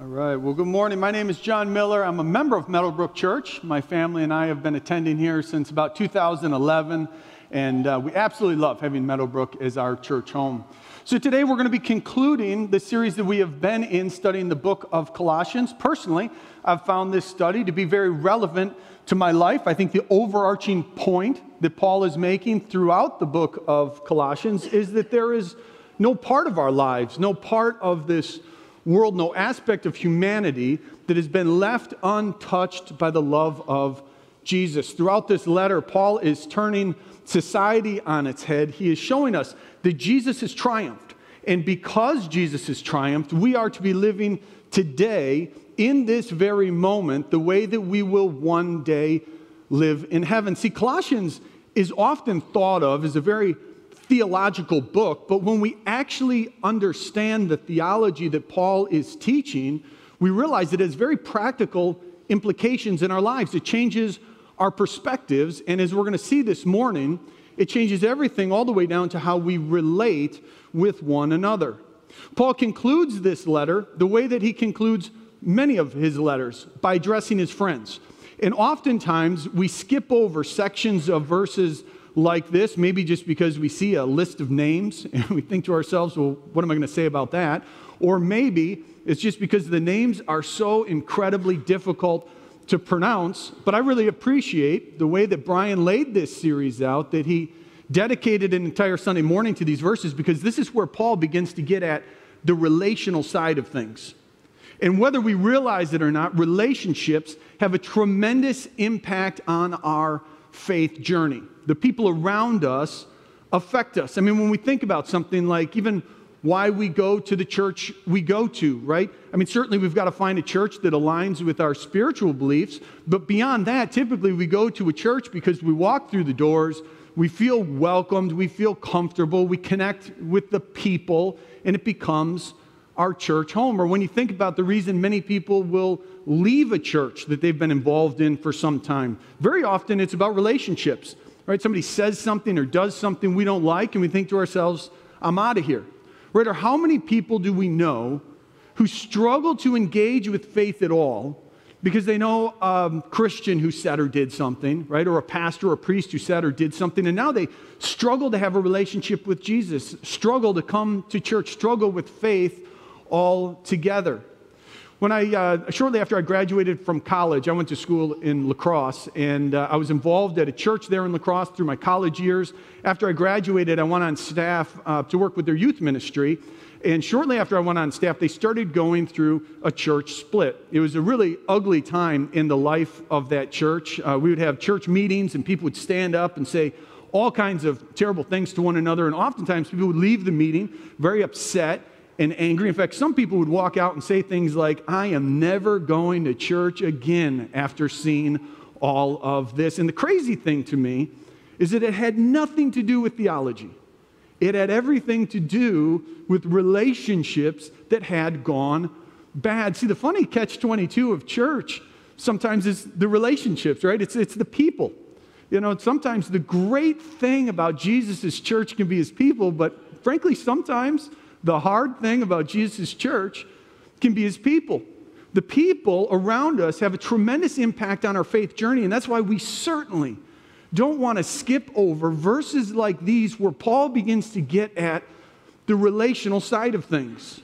All right. Well, good morning. My name is John Mueller. I'm a member of Meadowbrook Church. My family and I have been attending here since about 2011, and uh, we absolutely love having Meadowbrook as our church home. So, today we're going to be concluding the series that we have been in studying the book of Colossians. Personally, I've found this study to be very relevant to my life. I think the overarching point that Paul is making throughout the book of Colossians is that there is no part of our lives, no part of this world, no aspect of humanity that has been left untouched by the love of Jesus. Throughout this letter, Paul is turning society on its head. He is showing us that Jesus has triumphed. And because Jesus has triumphed, we are to be living today in this very moment the way that we will one day live in heaven. See, Colossians is often thought of as a very theological book, but when we actually understand the theology that Paul is teaching, we realize it has very practical implications in our lives. It changes our perspectives, and as we're going to see this morning, it changes everything all the way down to how we relate with one another. Paul concludes this letter the way that he concludes many of his letters by addressing his friends. And oftentimes we skip over sections of verses like this, maybe just because we see a list of names and we think to ourselves, well, what am I going to say about that? Or maybe it's just because the names are so incredibly difficult to pronounce. But I really appreciate the way that Bryan laid this series out, that he dedicated an entire Sunday morning to these verses, because this is where Paul begins to get at the relational side of things. And whether we realize it or not, relationships have a tremendous impact on our faith journey the people around us affect us. I mean, when we think about something like even why we go to the church we go to, right? I mean, certainly we've got to find a church that aligns with our spiritual beliefs, but beyond that, typically we go to a church because we walk through the doors, we feel welcomed, we feel comfortable, we connect with the people, and it becomes our church home. Or when you think about the reason many people will leave a church that they've been involved in for some time, very often it's about relationships right? Somebody says something or does something we don't like, and we think to ourselves, I'm out of here. Right? Or how many people do we know who struggle to engage with faith at all because they know a Christian who said or did something, right? Or a pastor or a priest who said or did something, and now they struggle to have a relationship with Jesus, struggle to come to church, struggle with faith all together. When I, uh, shortly after I graduated from college, I went to school in La Crosse, and uh, I was involved at a church there in La Crosse through my college years. After I graduated, I went on staff uh, to work with their youth ministry. And shortly after I went on staff, they started going through a church split. It was a really ugly time in the life of that church. Uh, we would have church meetings, and people would stand up and say all kinds of terrible things to one another. And oftentimes, people would leave the meeting very upset and angry. In fact, some people would walk out and say things like, I am never going to church again after seeing all of this. And the crazy thing to me is that it had nothing to do with theology, it had everything to do with relationships that had gone bad. See, the funny catch 22 of church sometimes is the relationships, right? It's, it's the people. You know, sometimes the great thing about Jesus' church can be his people, but frankly, sometimes the hard thing about Jesus' church can be his people. The people around us have a tremendous impact on our faith journey, and that's why we certainly don't want to skip over verses like these where Paul begins to get at the relational side of things.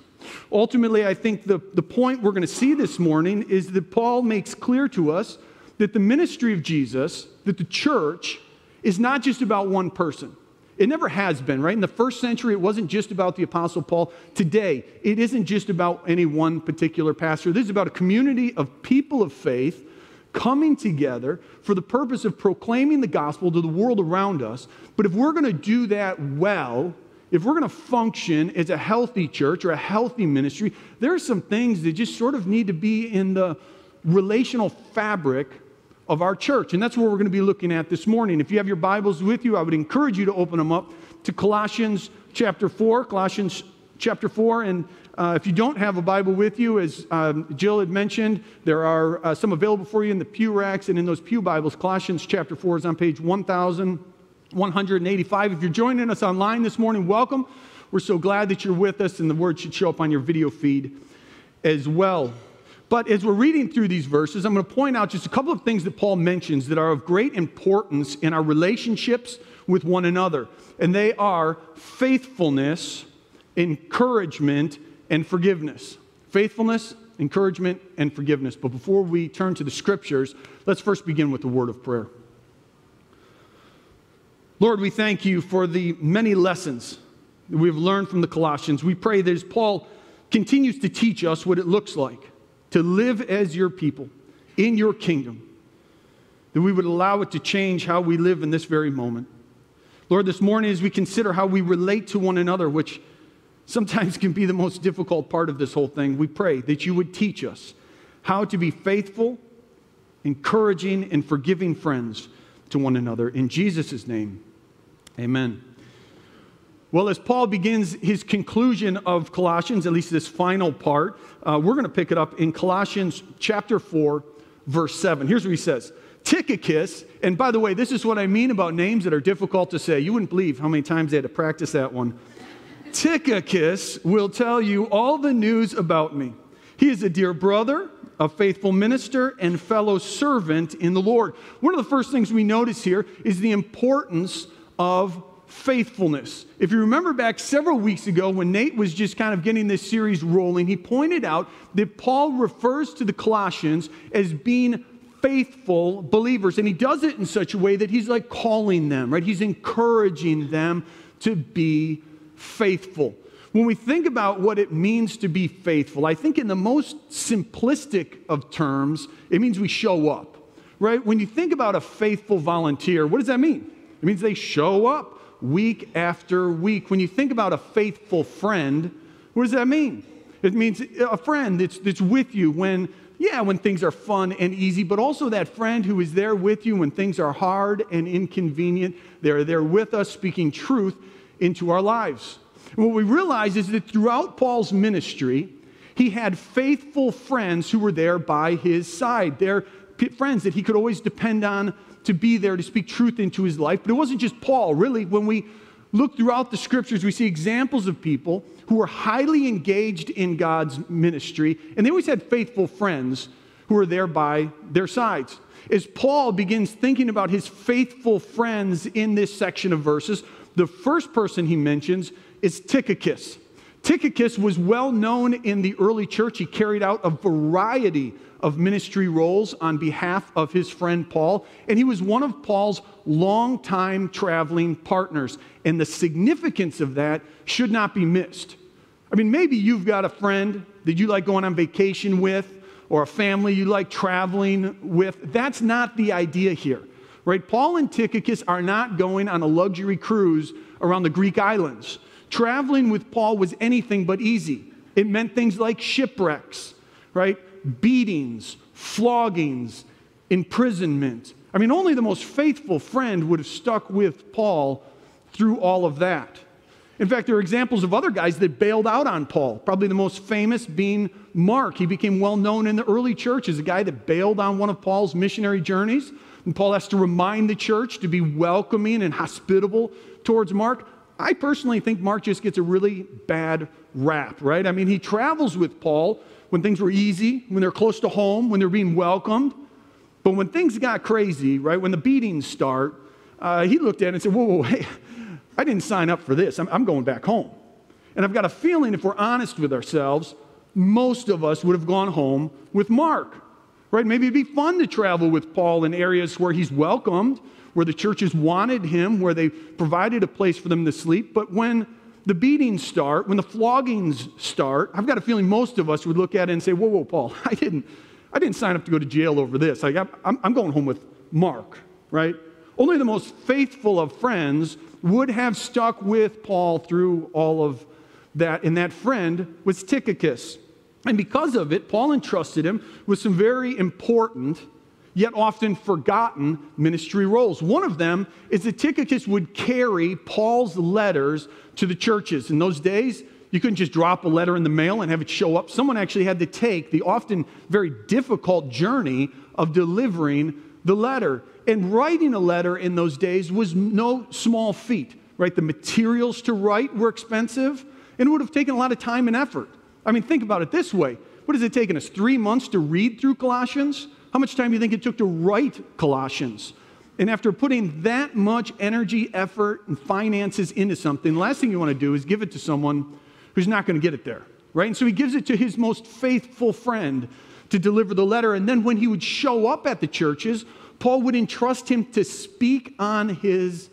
Ultimately, I think the, the point we're going to see this morning is that Paul makes clear to us that the ministry of Jesus, that the church, is not just about one person. It never has been, right? In the first century, it wasn't just about the Apostle Paul. Today, it isn't just about any one particular pastor. This is about a community of people of faith coming together for the purpose of proclaiming the gospel to the world around us. But if we're going to do that well, if we're going to function as a healthy church or a healthy ministry, there are some things that just sort of need to be in the relational fabric of our church. And that's what we're going to be looking at this morning. If you have your Bibles with you, I would encourage you to open them up to Colossians chapter 4. Colossians chapter 4. And uh, if you don't have a Bible with you, as um, Jill had mentioned, there are uh, some available for you in the pew racks and in those pew Bibles. Colossians chapter 4 is on page 1185. If you're joining us online this morning, welcome. We're so glad that you're with us, and the word should show up on your video feed as well. But as we're reading through these verses, I'm going to point out just a couple of things that Paul mentions that are of great importance in our relationships with one another. And they are faithfulness, encouragement, and forgiveness. Faithfulness, encouragement, and forgiveness. But before we turn to the scriptures, let's first begin with the word of prayer. Lord, we thank you for the many lessons that we've learned from the Colossians. We pray that as Paul continues to teach us what it looks like to live as your people in your kingdom, that we would allow it to change how we live in this very moment. Lord, this morning as we consider how we relate to one another, which sometimes can be the most difficult part of this whole thing, we pray that you would teach us how to be faithful, encouraging, and forgiving friends to one another. In Jesus' name, amen. Well, as Paul begins his conclusion of Colossians, at least this final part, uh, we're going to pick it up in Colossians chapter 4, verse 7. Here's what he says Tychicus, and by the way, this is what I mean about names that are difficult to say. You wouldn't believe how many times they had to practice that one. Tychicus will tell you all the news about me. He is a dear brother, a faithful minister, and fellow servant in the Lord. One of the first things we notice here is the importance of faithfulness. If you remember back several weeks ago when Nate was just kind of getting this series rolling, he pointed out that Paul refers to the Colossians as being faithful believers. And he does it in such a way that he's like calling them, right? He's encouraging them to be faithful. When we think about what it means to be faithful, I think in the most simplistic of terms, it means we show up, right? When you think about a faithful volunteer, what does that mean? It means they show up week after week. When you think about a faithful friend, what does that mean? It means a friend that's, that's with you when, yeah, when things are fun and easy, but also that friend who is there with you when things are hard and inconvenient. They're there with us, speaking truth into our lives. And what we realize is that throughout Paul's ministry, he had faithful friends who were there by his side. They're friends that he could always depend on to be there to speak truth into his life. But it wasn't just Paul, really. When we look throughout the scriptures, we see examples of people who were highly engaged in God's ministry, and they always had faithful friends who were there by their sides. As Paul begins thinking about his faithful friends in this section of verses, the first person he mentions is Tychicus. Tychicus was well known in the early church. He carried out a variety of ministry roles on behalf of his friend Paul, and he was one of Paul's longtime traveling partners. And the significance of that should not be missed. I mean, maybe you've got a friend that you like going on vacation with, or a family you like traveling with. That's not the idea here, right? Paul and Tychicus are not going on a luxury cruise around the Greek islands. Traveling with Paul was anything but easy. It meant things like shipwrecks, right? beatings, floggings, imprisonment. I mean, only the most faithful friend would have stuck with Paul through all of that. In fact, there are examples of other guys that bailed out on Paul, probably the most famous being Mark. He became well known in the early church as a guy that bailed on one of Paul's missionary journeys. And Paul has to remind the church to be welcoming and hospitable towards Mark. I personally think Mark just gets a really bad rap, right? I mean, he travels with Paul when things were easy, when they're close to home, when they're being welcomed. But when things got crazy, right, when the beatings start, uh, he looked at it and said, Whoa, whoa, hey, I didn't sign up for this. I'm, I'm going back home. And I've got a feeling if we're honest with ourselves, most of us would have gone home with Mark, right? Maybe it'd be fun to travel with Paul in areas where he's welcomed, where the churches wanted him, where they provided a place for them to sleep. But when the beatings start, when the floggings start, I've got a feeling most of us would look at it and say, whoa, whoa, Paul, I didn't, I didn't sign up to go to jail over this. Like, I'm, I'm going home with Mark, right? Only the most faithful of friends would have stuck with Paul through all of that, and that friend was Tychicus. And because of it, Paul entrusted him with some very important yet often forgotten ministry roles. One of them is that Tychicus would carry Paul's letters to the churches. In those days, you couldn't just drop a letter in the mail and have it show up. Someone actually had to take the often very difficult journey of delivering the letter. And writing a letter in those days was no small feat, right? The materials to write were expensive and it would have taken a lot of time and effort. I mean, think about it this way what has it taken us? Three months to read through Colossians? How much time do you think it took to write Colossians? And after putting that much energy, effort, and finances into something, the last thing you want to do is give it to someone who's not going to get it there, right? And so he gives it to his most faithful friend to deliver the letter. And then when he would show up at the churches, Paul would entrust him to speak on his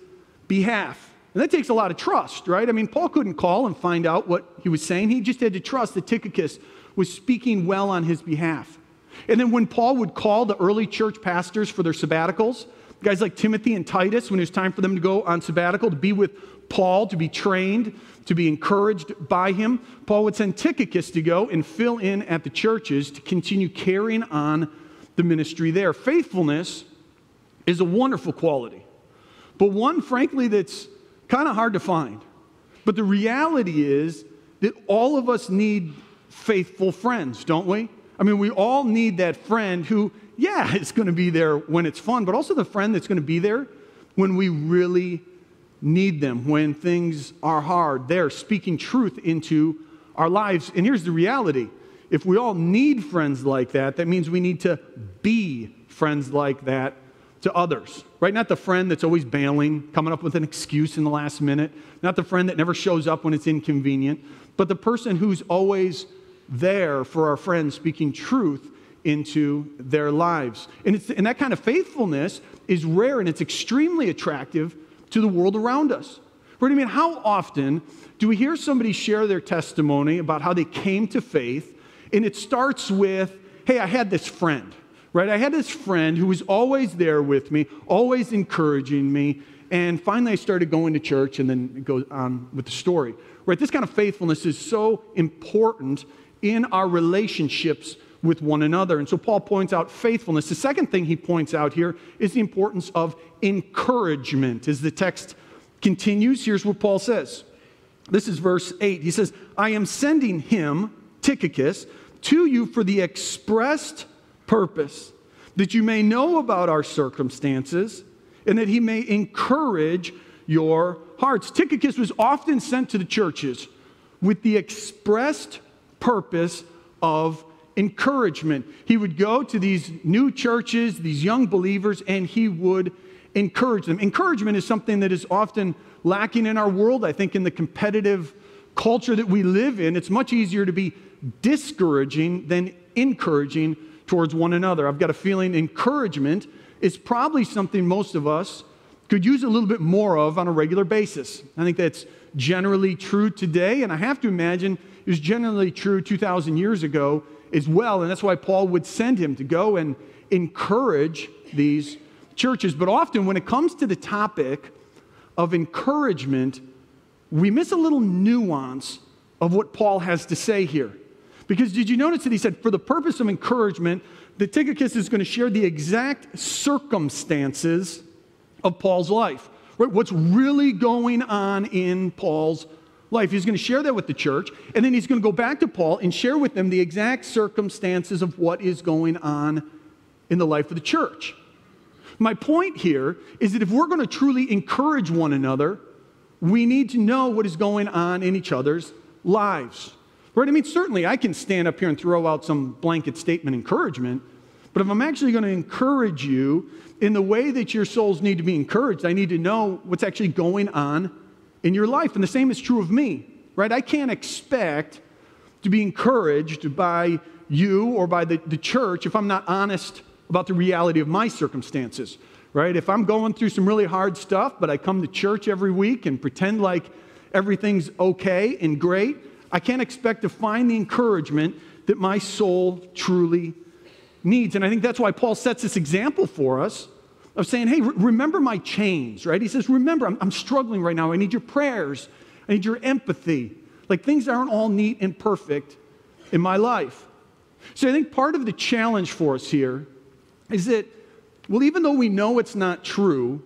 behalf. And that takes a lot of trust, right? I mean, Paul couldn't call and find out what he was saying. He just had to trust that Tychicus was speaking well on his behalf. And then when Paul would call the early church pastors for their sabbaticals, guys like Timothy and Titus, when it was time for them to go on sabbatical to be with Paul, to be trained, to be encouraged by him, Paul would send Tychicus to go and fill in at the churches to continue carrying on the ministry there. Faithfulness is a wonderful quality, but one, frankly, that's kind of hard to find. But the reality is that all of us need faithful friends, don't we? I mean, we all need that friend who, yeah, is going to be there when it's fun, but also the friend that's going to be there when we really need them, when things are hard. They're speaking truth into our lives. And here's the reality if we all need friends like that, that means we need to be friends like that to others, right? Not the friend that's always bailing, coming up with an excuse in the last minute, not the friend that never shows up when it's inconvenient, but the person who's always there for our friends, speaking truth into their lives. And, it's, and that kind of faithfulness is rare and it's extremely attractive to the world around us. Right? I mean, how often do we hear somebody share their testimony about how they came to faith, and it starts with, hey, I had this friend, right? I had this friend who was always there with me, always encouraging me, and finally I started going to church, and then it goes on with the story. Right? This kind of faithfulness is so important in our relationships with one another. And so Paul points out faithfulness. The second thing he points out here is the importance of encouragement. As the text continues, here's what Paul says. This is verse 8. He says, I am sending him, Tychicus, to you for the expressed purpose that you may know about our circumstances and that he may encourage your hearts. Tychicus was often sent to the churches with the expressed purpose of encouragement. He would go to these new churches, these young believers, and he would encourage them. Encouragement is something that is often lacking in our world. I think in the competitive culture that we live in, it's much easier to be discouraging than encouraging towards one another. I've got a feeling encouragement is probably something most of us could use a little bit more of on a regular basis. I think that's generally true today, and I have to imagine it was generally true 2,000 years ago as well. And that's why Paul would send him to go and encourage these churches. But often, when it comes to the topic of encouragement, we miss a little nuance of what Paul has to say here. Because did you notice that he said, for the purpose of encouragement, that Tychicus is going to share the exact circumstances of Paul's life? Right? What's really going on in Paul's life. He's going to share that with the church, and then he's going to go back to Paul and share with them the exact circumstances of what is going on in the life of the church. My point here is that if we're going to truly encourage one another, we need to know what is going on in each other's lives. Right? I mean, certainly I can stand up here and throw out some blanket statement encouragement, but if I'm actually going to encourage you in the way that your souls need to be encouraged, I need to know what's actually going on in your life. And the same is true of me, right? I can't expect to be encouraged by you or by the, the church if I'm not honest about the reality of my circumstances, right? If I'm going through some really hard stuff, but I come to church every week and pretend like everything's okay and great, I can't expect to find the encouragement that my soul truly needs. And I think that's why Paul sets this example for us of saying, hey, remember my chains, right? He says, remember, I'm, I'm struggling right now. I need your prayers, I need your empathy. Like things aren't all neat and perfect in my life. So I think part of the challenge for us here is that, well, even though we know it's not true,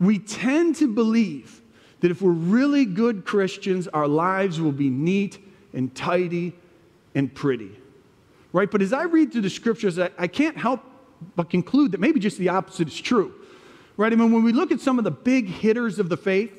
we tend to believe that if we're really good Christians, our lives will be neat and tidy and pretty. Right? But as I read through the scriptures, I, I can't help but conclude that maybe just the opposite is true. Right? I mean, when we look at some of the big hitters of the faith,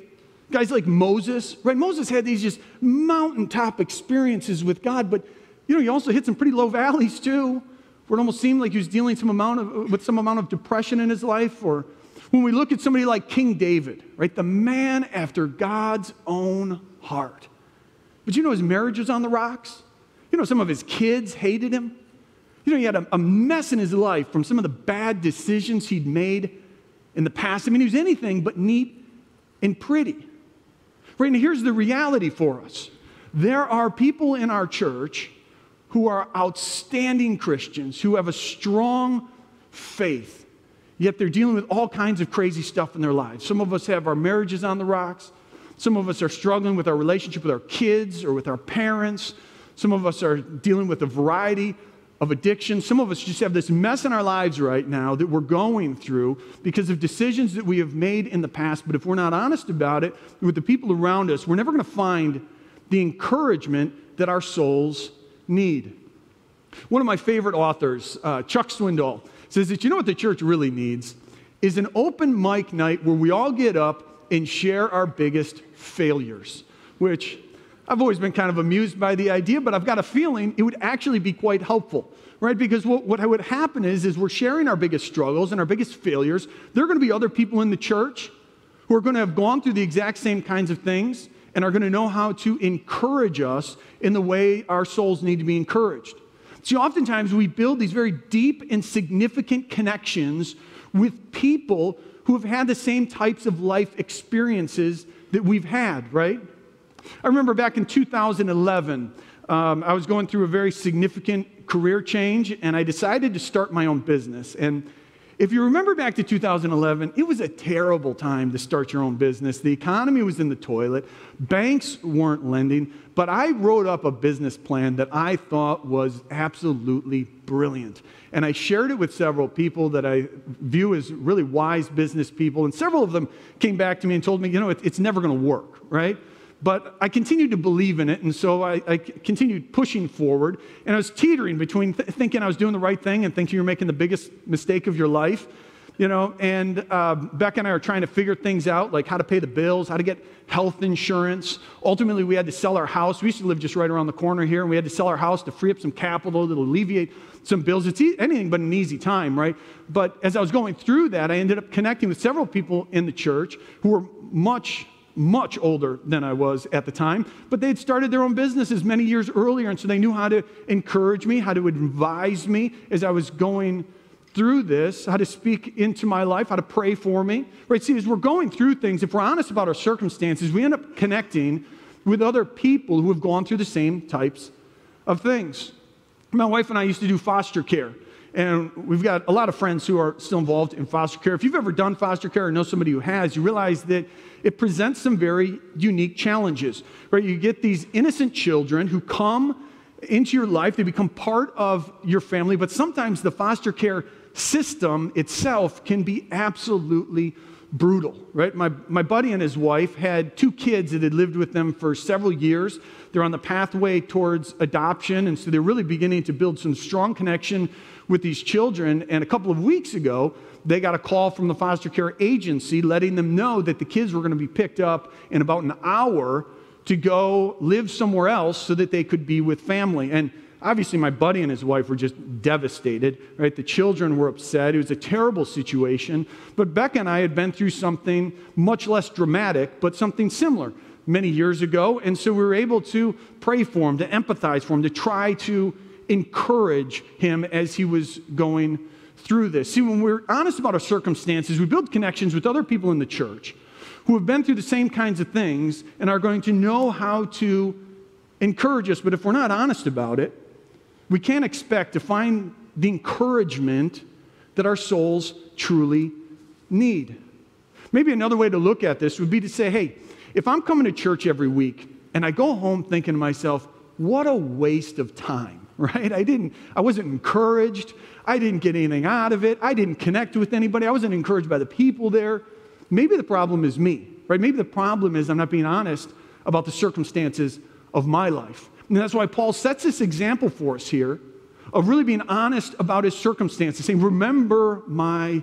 guys like Moses, right? Moses had these just mountaintop experiences with God, but You know, he also hit some pretty low valleys too, where it almost seemed like he was dealing some amount of, with some amount of depression in his life. Or when we look at somebody like King David, right, the man after God's own heart. But you know, his marriage was on the rocks. You know, some of his kids hated him. You know, he had a, a mess in his life from some of the bad decisions he'd made in the past. I mean, he was anything but neat and pretty. Right, and here's the reality for us there are people in our church who are outstanding Christians, who have a strong faith, yet they're dealing with all kinds of crazy stuff in their lives. Some of us have our marriages on the rocks. Some of us are struggling with our relationship with our kids or with our parents. Some of us are dealing with a variety of addiction. Some of us just have this mess in our lives right now that we're going through because of decisions that we have made in the past. But if we're not honest about it with the people around us, we're never going to find the encouragement that our souls need. One of my favorite authors, uh, Chuck Swindoll, says that you know what the church really needs is an open mic night where we all get up and share our biggest failures, which I've always been kind of amused by the idea, but I've got a feeling it would actually be quite helpful, right? Because what, what would happen is, is we're sharing our biggest struggles and our biggest failures. There are going to be other people in the church who are going to have gone through the exact same kinds of things and are going to know how to encourage us in the way our souls need to be encouraged. See, oftentimes we build these very deep and significant connections with people who have had the same types of life experiences that we've had, right? I remember back in 2011, um, I was going through a very significant career change, and I decided to start my own business. And if you remember back to 2011, it was a terrible time to start your own business. The economy was in the toilet, banks weren't lending, but I wrote up a business plan that I thought was absolutely brilliant. And I shared it with several people that I view as really wise business people, and several of them came back to me and told me, you know, it's never going to work, right? But I continued to believe in it, and so I, I continued pushing forward. And I was teetering between th- thinking I was doing the right thing and thinking you're making the biggest mistake of your life. You know, and uh, Beck and I are trying to figure things out, like how to pay the bills, how to get health insurance. Ultimately, we had to sell our house. We used to live just right around the corner here, and we had to sell our house to free up some capital to alleviate some bills. It's e- anything but an easy time, right? But as I was going through that, I ended up connecting with several people in the church who were much much older than I was at the time, but they'd started their own businesses many years earlier, and so they knew how to encourage me, how to advise me as I was going through this, how to speak into my life, how to pray for me. Right? See, as we're going through things, if we're honest about our circumstances, we end up connecting with other people who have gone through the same types of things. My wife and I used to do foster care. And we've got a lot of friends who are still involved in foster care. If you've ever done foster care or know somebody who has, you realize that it presents some very unique challenges, right? You get these innocent children who come into your life, they become part of your family, but sometimes the foster care system itself can be absolutely brutal, right? My, my buddy and his wife had two kids that had lived with them for several years. They're on the pathway towards adoption, and so they're really beginning to build some strong connection with these children. And a couple of weeks ago, they got a call from the foster care agency letting them know that the kids were going to be picked up in about an hour to go live somewhere else so that they could be with family. And obviously, my buddy and his wife were just devastated, right? The children were upset. It was a terrible situation. But Becca and I had been through something much less dramatic, but something similar many years ago. And so we were able to pray for him, to empathize for him, to try to encourage him as he was going through this. See, when we're honest about our circumstances, we build connections with other people in the church who have been through the same kinds of things and are going to know how to encourage us. But if we're not honest about it, we can't expect to find the encouragement that our souls truly need. Maybe another way to look at this would be to say, hey, if I'm coming to church every week and I go home thinking to myself, what a waste of time right? I didn't, I wasn't encouraged. I didn't get anything out of it. I didn't connect with anybody. I wasn't encouraged by the people there. Maybe the problem is me, right? Maybe the problem is I'm not being honest about the circumstances of my life. And that's why Paul sets this example for us here of really being honest about his circumstances, saying, Remember my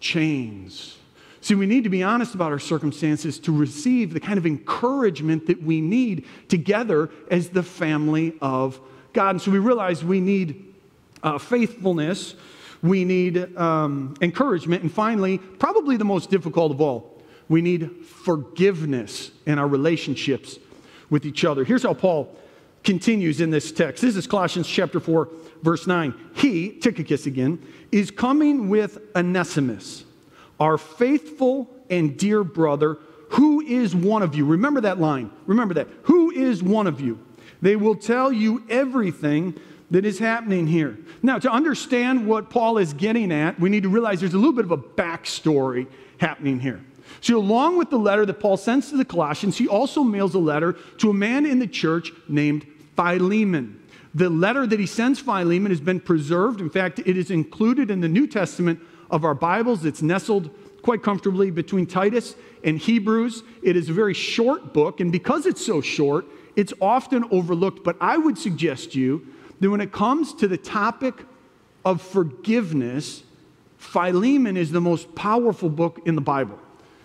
chains. See, we need to be honest about our circumstances to receive the kind of encouragement that we need together as the family of God. And so we realize we need uh, faithfulness, we need um, encouragement, and finally, probably the most difficult of all, we need forgiveness in our relationships with each other. Here's how Paul continues in this text. This is Colossians chapter 4, verse 9. He, Tychicus again, is coming with Onesimus, our faithful and dear brother, who is one of you. Remember that line. Remember that. Who is one of you? They will tell you everything that is happening here. Now, to understand what Paul is getting at, we need to realize there's a little bit of a backstory happening here. So, along with the letter that Paul sends to the Colossians, he also mails a letter to a man in the church named Philemon. The letter that he sends Philemon has been preserved. In fact, it is included in the New Testament of our Bibles. It's nestled quite comfortably between Titus and Hebrews. It is a very short book, and because it's so short, it's often overlooked. But I would suggest you that when it comes to the topic of forgiveness, Philemon is the most powerful book in the Bible.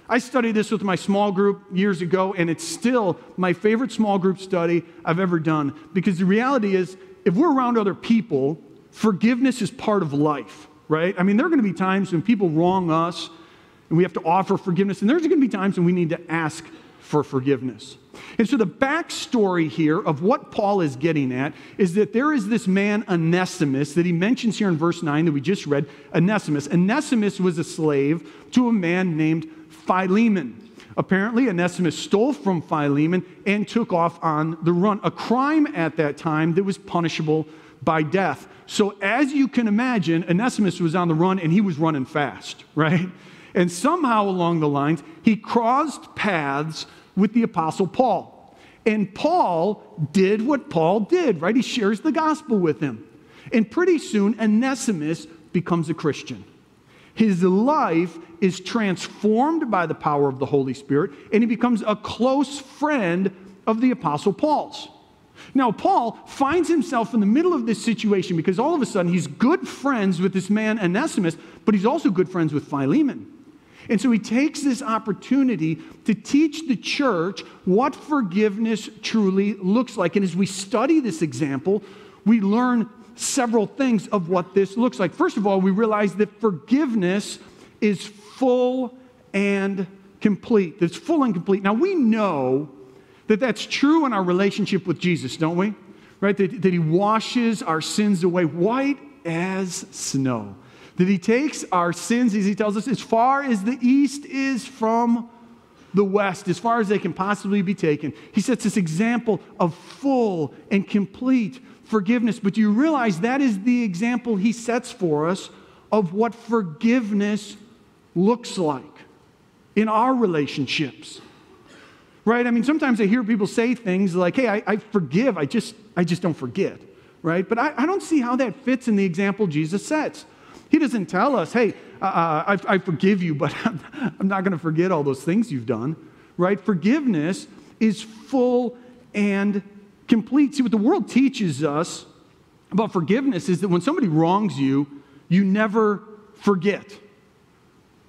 I studied this with my small group years ago, and it's still my favorite small group study I've ever done because the reality is, if we're around other people, forgiveness is part of life, right? I mean, there are going to be times when people wrong us and we have to offer forgiveness, and there's going to be times when we need to ask for forgiveness. And so, the backstory here of what Paul is getting at is that there is this man, Onesimus, that he mentions here in verse 9 that we just read. Onesimus. Onesimus was a slave to a man named Philemon. Apparently, Onesimus stole from Philemon and took off on the run, a crime at that time that was punishable by death. So, as you can imagine, Onesimus was on the run and he was running fast, right? And somehow along the lines, he crossed paths with the Apostle Paul. And Paul did what Paul did, right? He shares the gospel with him. And pretty soon, Onesimus becomes a Christian. His life is transformed by the power of the Holy Spirit, and he becomes a close friend of the Apostle Paul's. Now, Paul finds himself in the middle of this situation because all of a sudden he's good friends with this man Onesimus, but he's also good friends with Philemon. And so he takes this opportunity to teach the church what forgiveness truly looks like. And as we study this example, we learn several things of what this looks like. First of all, we realize that forgiveness is full and complete. It's full and complete. Now, we know that that's true in our relationship with Jesus, don't we? Right? That, that he washes our sins away white as snow that he takes our sins, as he tells us, as far as the east is from the west, as far as they can possibly be taken. He sets this example of full and complete forgiveness. But do you realize that is the example he sets for us of what forgiveness looks like in our relationships? Right? I mean, sometimes I hear people say things like, hey, I, I forgive, I just, I just don't forget. Right? But I, I don't see how that fits in the example Jesus sets. He doesn't tell us, hey, uh, uh I, I, forgive you, but I'm, I'm not going to forget all those things you've done, right? Forgiveness is full and complete. See, what the world teaches us about forgiveness is that when somebody wrongs you, you never forget.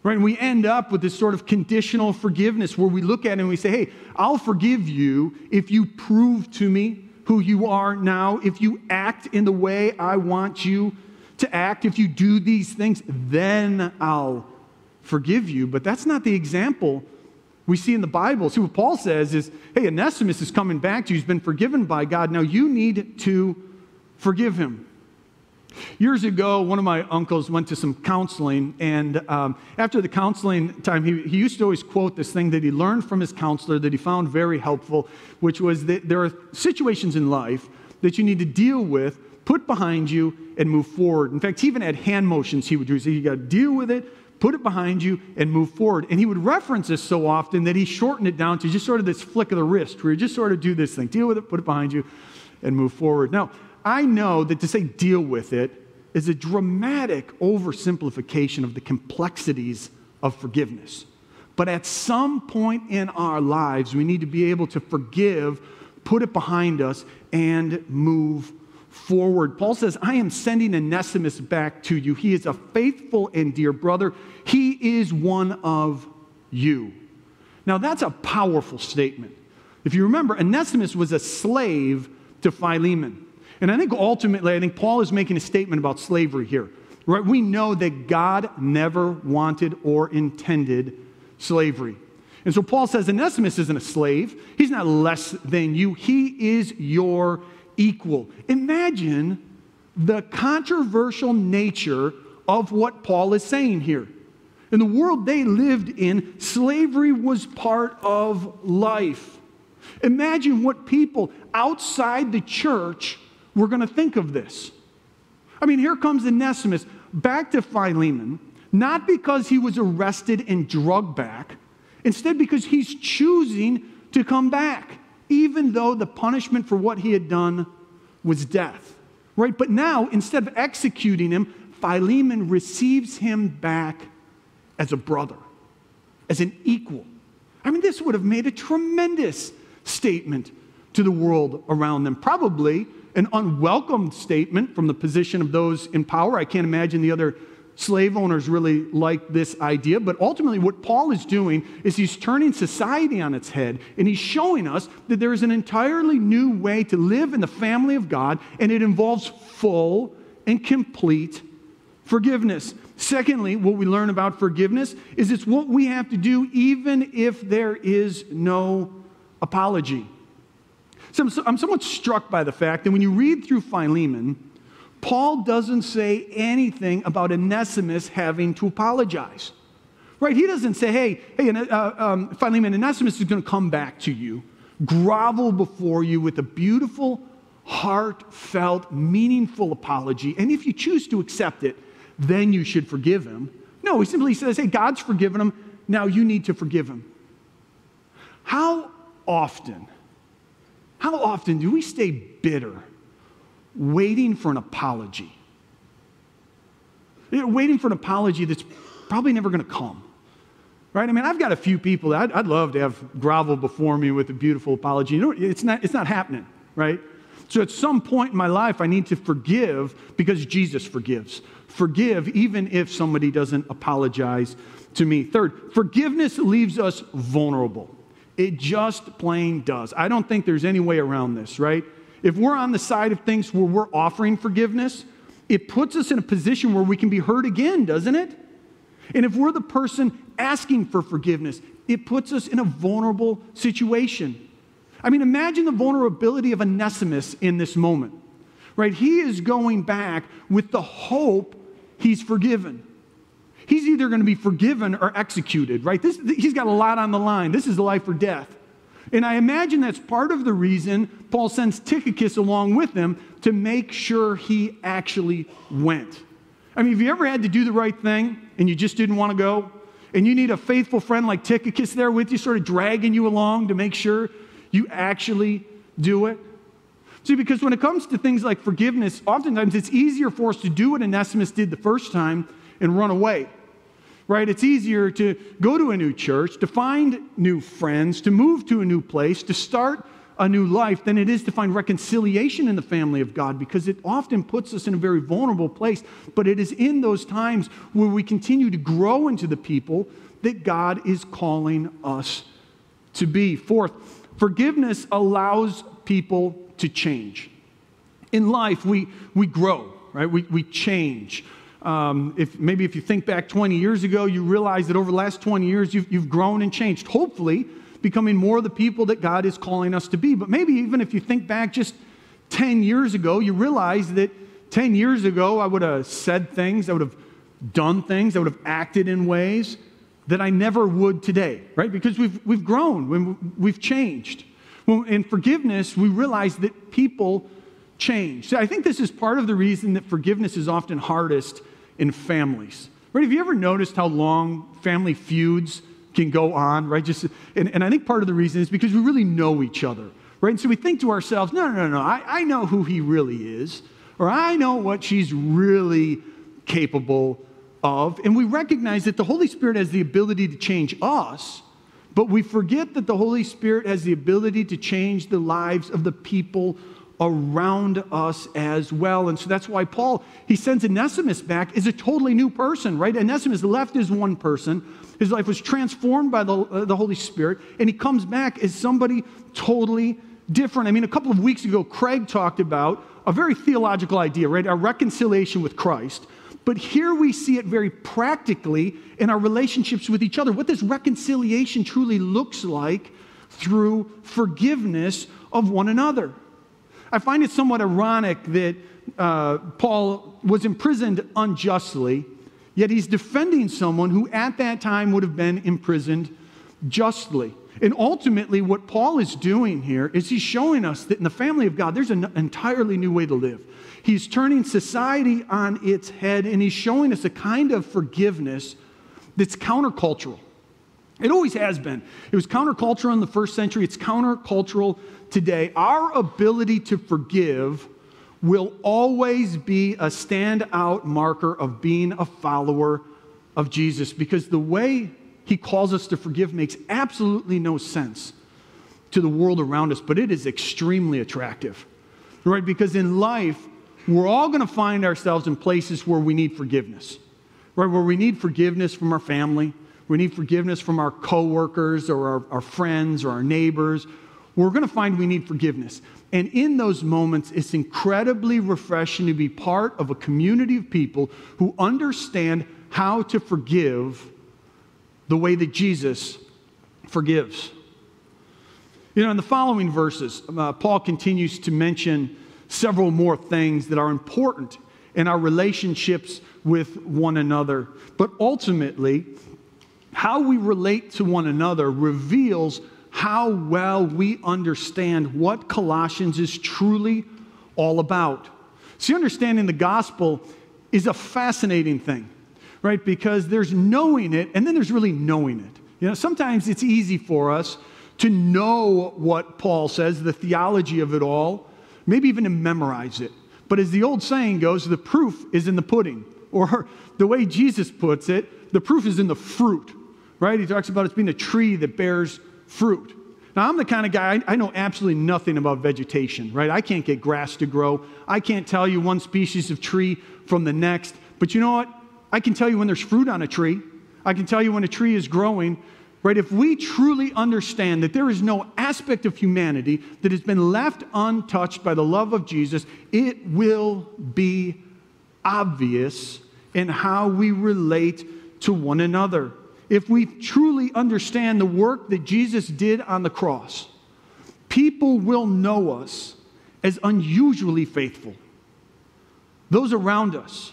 Right? And we end up with this sort of conditional forgiveness where we look at it and we say, hey, I'll forgive you if you prove to me who you are now, if you act in the way I want you to act. If you do these things, then I'll forgive you. But that's not the example we see in the Bible. See, what Paul says is hey, Onesimus is coming back to you. He's been forgiven by God. Now you need to forgive him. Years ago, one of my uncles went to some counseling, and um, after the counseling time, he, he used to always quote this thing that he learned from his counselor that he found very helpful, which was that there are situations in life that you need to deal with put behind you, and move forward. In fact, he even had hand motions he would do. So you got to deal with it, put it behind you, and move forward. And he would reference this so often that he shortened it down to just sort of this flick of the wrist, where you just sort of do this thing deal with it, put it behind you, and move forward. Now, I know that to say deal with it is a dramatic oversimplification of the complexities of forgiveness. But at some point in our lives, we need to be able to forgive, put it behind us, and move forward. Paul says, I am sending Onesimus back to you. He is a faithful and dear brother. He is one of you. Now, that's a powerful statement. If you remember, Onesimus was a slave to Philemon. And I think ultimately, I think Paul is making a statement about slavery here. Right? We know that God never wanted or intended slavery. And so Paul says Onesimus isn't a slave. He's not less than you. He is your equal. Imagine the controversial nature of what Paul is saying here. In the world they lived in, slavery was part of life. Imagine what people outside the church were going to think of this. I mean, here comes Onesimus back to Philemon, not because he was arrested and drugged back, instead, because he's choosing to come back, even though the punishment for what he had done was death. Right? But now, instead of executing him, Philemon receives him back as a brother, as an equal. I mean, this would have made a tremendous statement to the world around them. Probably an unwelcome statement from the position of those in power. I can't imagine the other slave owners really liked this idea, but ultimately, what Paul is doing is he's turning society on its head and he's showing us that there is an entirely new way to live in the family of God, and it involves full and complete forgiveness. Secondly, what we learn about forgiveness is it's what we have to do even if there is no apology. So I'm somewhat struck by the fact that when you read through Philemon, Paul doesn't say anything about Onesimus having to apologize. Right? He doesn't say, hey, hey, uh, um, Philemon, Onesimus is going to come back to you, grovel before you with a beautiful, heartfelt, meaningful apology. And if you choose to accept it, then you should forgive him. No, he simply says, hey, God's forgiven him. Now you need to forgive him. How often how often do we stay bitter, waiting for an apology? Waiting for an apology that's probably never going to come. Right? I mean, I've got a few people that I'd, I'd, love to have grovel before me with a beautiful apology. You know, it's not, it's not happening, right? So at some point in my life, I need to forgive because Jesus forgives. Forgive even if somebody doesn't apologize to me. Third, forgiveness leaves us vulnerable. It just plain does. I don't think there's any way around this, right? If we're on the side of things where we're offering forgiveness, it puts us in a position where we can be hurt again, doesn't it? And if we're the person asking for forgiveness, it puts us in a vulnerable situation. I mean, imagine the vulnerability of Onesimus in this moment, right? He is going back with the hope he's forgiven he's either going to be forgiven or executed, right? This, he's got a lot on the line. This is life or death. And I imagine that's part of the reason Paul sends Tychicus along with him to make sure he actually went. I mean, have you ever had to do the right thing and you just didn't want to go? And you need a faithful friend like Tychicus there with you, sort of dragging you along to make sure you actually do it? See, because when it comes to things like forgiveness, oftentimes it's easier for us to do what Onesimus did the first time and run away. Right? It's easier to go to a new church, to find new friends, to move to a new place, to start a new life than it is to find reconciliation in the family of God because it often puts us in a very vulnerable place. But it is in those times where we continue to grow into the people that God is calling us to be. Fourth, forgiveness allows people to change. In life, we, we grow, right? We, we change. Um, if maybe if you think back 20 years ago, you realize that over the last 20 years, you've, you've grown and changed. Hopefully, becoming more of the people that God is calling us to be. But maybe even if you think back just 10 years ago, you realize that 10 years ago, I would have said things, I would have done things, I would have acted in ways that I never would today, right? Because we've, we've grown, we've changed. In forgiveness, we realize that people change. So I think this is part of the reason that forgiveness is often hardest in families. Right? Have you ever noticed how long family feuds can go on? Right? Just and, and I think part of the reason is because we really know each other. Right? And so we think to ourselves, no, no, no, no, I, I know who he really is, or I know what she's really capable of. And we recognize that the Holy Spirit has the ability to change us, but we forget that the Holy Spirit has the ability to change the lives of the people around us as well. And so that's why Paul, he sends Onesimus back as a totally new person, right? Onesimus left as one person. His life was transformed by the, uh, the Holy Spirit, and he comes back as somebody totally different. I mean, a couple of weeks ago, Craig talked about a very theological idea, right? Our reconciliation with Christ. But here we see it very practically in our relationships with each other, what this reconciliation truly looks like through forgiveness of one another. I find it somewhat ironic that uh, Paul was imprisoned unjustly, yet he's defending someone who at that time would have been imprisoned justly. And ultimately, what Paul is doing here is he's showing us that in the family of God, there's an entirely new way to live. He's turning society on its head, and he's showing us a kind of forgiveness that's countercultural. It always has been. It was countercultural in the first century, it's countercultural today. Our ability to forgive will always be a standout marker of being a follower of Jesus because the way he calls us to forgive makes absolutely no sense to the world around us, but it is extremely attractive, right? Because in life, we're all going to find ourselves in places where we need forgiveness, right? Where we need forgiveness from our family, we need forgiveness from our coworkers or our, our friends or our neighbors. We're going to find we need forgiveness. And in those moments, it's incredibly refreshing to be part of a community of people who understand how to forgive the way that Jesus forgives. You know, in the following verses, uh, Paul continues to mention several more things that are important in our relationships with one another. But ultimately, how we relate to one another reveals how well we understand what Colossians is truly all about. See, understanding the gospel is a fascinating thing right? Because there's knowing it and then there's really knowing it. You know, sometimes it's easy for us to know what Paul says, the theology of it all, maybe even to memorize it. But as the old saying goes, the proof is in the pudding. Or the way Jesus puts it, the proof is in the fruit, right? He talks about it being a tree that bears fruit. Now, I'm the kind of guy, I, know absolutely nothing about vegetation, right? I can't get grass to grow. I can't tell you one species of tree from the next. But you know what? I can tell you when there's fruit on a tree. I can tell you when a tree is growing. Right? If we truly understand that there is no aspect of humanity that has been left untouched by the love of Jesus, it will be obvious in how we relate to one another. If we truly understand the work that Jesus did on the cross, people will know us as unusually faithful. Those around us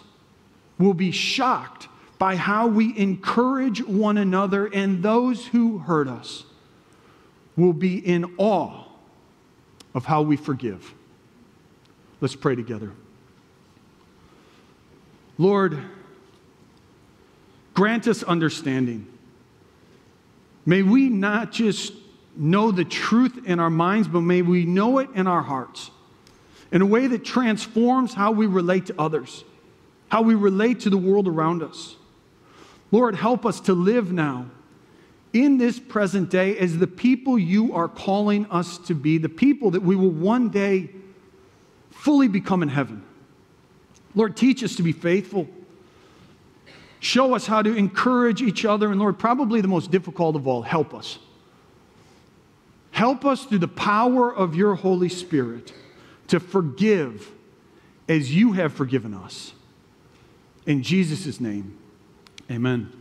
will be shocked by how we encourage one another, and those who hurt us will be in awe of how we forgive. Let's pray together. Lord, grant us understanding. May we not just know the truth in our minds, but may we know it in our hearts in a way that transforms how we relate to others how we relate to the world around us. Lord, help us to live now in this present day as the people you are calling us to be, the people that we will one day fully become in heaven. Lord, teach us to be faithful. Show us how to encourage each other. And Lord, probably the most difficult of all, help us. Help us through the power of your Holy Spirit to forgive as you have forgiven us. In Jesus' name, amen.